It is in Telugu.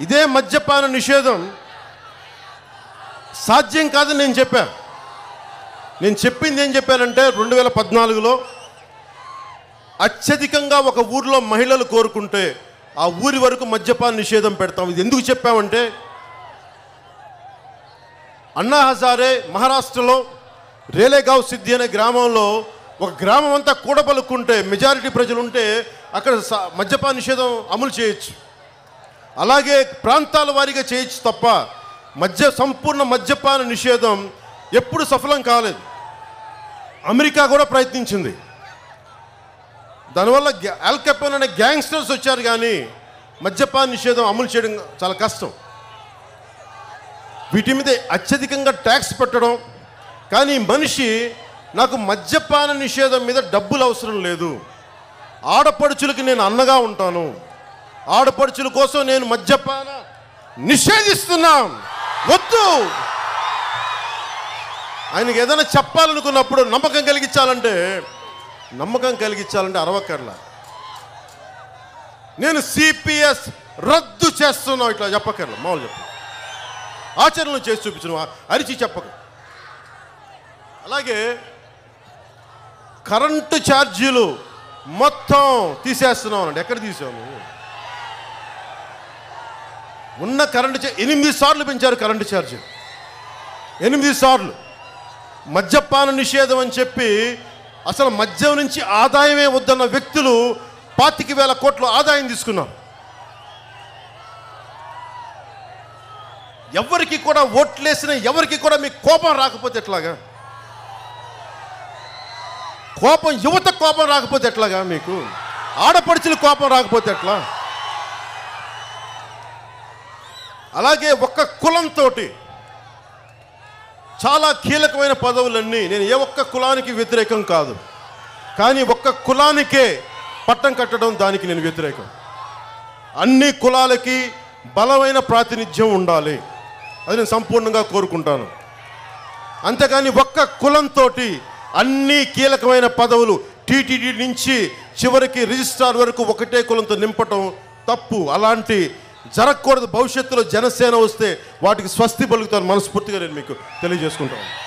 ఇదే మద్యపాన నిషేధం. సాధ్యం కాదని నేను చెప్పాను నేను చెప్పింది ఏం చెప్పానంటే రెండు వేల పద్నాలుగులో అత్యధికంగా ఒక ఊర్లో మహిళలు కోరుకుంటే ఆ ఊరి వరకు మద్యపాన నిషేధం పెడతాం. ఇది ఎందుకు చెప్పామంటే అన్నా హజారే మహారాష్ట్రలో రేలేగావ్ సిద్ధి అనే గ్రామంలో ఒక గ్రామం అంతా కూడబలుక్కుంటే మెజారిటీ ప్రజలు ఉంటే అక్కడ మద్యపాన నిషేధం అమలు చేయొచ్చు. అలాగే ప్రాంతాల వారీగా చేయొచ్చు తప్ప మద్య సంపూర్ణ మద్యపాన నిషేధం ఎప్పుడు సఫలం కాలేదు. అమెరికా కూడా ప్రయత్నించింది. దానివల్ల గ్యా- అనే గ్యాంగ్స్టర్స్ వచ్చారు కానీ మద్యపాన నిషేధం అమలు చేయడం చాలా కష్టం. వీటి మీద అత్యధికంగా ట్యాక్స్ పెట్టడం కానీ మనిషి నాకు మద్యపాన నిషేధం మీద డబ్బులు అవసరం లేదు. ఆడపడుచులకి నేను అన్నగా ఉంటాను. ఆడపడుచుల కోసం నేను మద్యపాన నిషేధిస్తున్నాం. వద్దు. ఆయనకి ఏదైనా చెప్పాలనుకున్నప్పుడు నమ్మకం కలిగించాలంటే నమ్మకం కలిగించాలంటే అరవక్కర్లా. నేను సిపిఎస్ రద్దు చేస్తున్నా ఇట్లా చెప్పక్కర్లా. మామూలు చెప్పు. ఆచరణలు చేసి చూపించిన అరిచి చెప్పక. అలాగే కరెంటు ఛార్జీలు మొత్తం తీసేస్తున్నాం అండి ఎక్కడ తీసాము ఉన్న కరెంటు ఎనిమిది సార్లు పెంచారు కరెంటు ఛార్జ్. ఎనిమిది సార్లు. మద్యపాన నిషేధం అని చెప్పి అసలు మద్యం నుంచి ఆదాయమే వద్దన్న వ్యక్తులు పాతిక వేల కోట్లు ఆదాయం తీసుకున్నారు. ఎవరికి కూడా ఓట్లేసిన ఎవరికి కూడా మీకు కోపం రాకపోతే ఎట్లాగా? కోపం యువత కోపం రాకపోతే ఎట్లాగా మీకు? ఆడపడుచుల కోపం రాకపోతే ఎట్లా? అలాగే ఒక్క కులంతో చాలా కీలకమైన పదవులన్నీ నేను ఏ ఒక్క కులానికి వ్యతిరేకం కాదు. కానీ ఒక్క కులానికే పట్టం కట్టడం దానికి నేను వ్యతిరేకం. అన్ని కులాలకి బలమైన ప్రాతినిధ్యం ఉండాలి. అది నేను సంపూర్ణంగా కోరుకుంటాను. అంతేకాని ఒక్క కులంతో అన్ని కీలకమైన పదవులు టీటీడీ నుంచి చివరికి రిజిస్ట్రార్ వరకు ఒకటే కులంతో నింపటం తప్పు. అలాంటి జరగకూడదు. భవిష్యత్తులో జనసేన వస్తే వాటికి స్వస్తి పలుకుతాను. మనస్ఫూర్తిగా నేను మీకు తెలియజేసుకుంటాను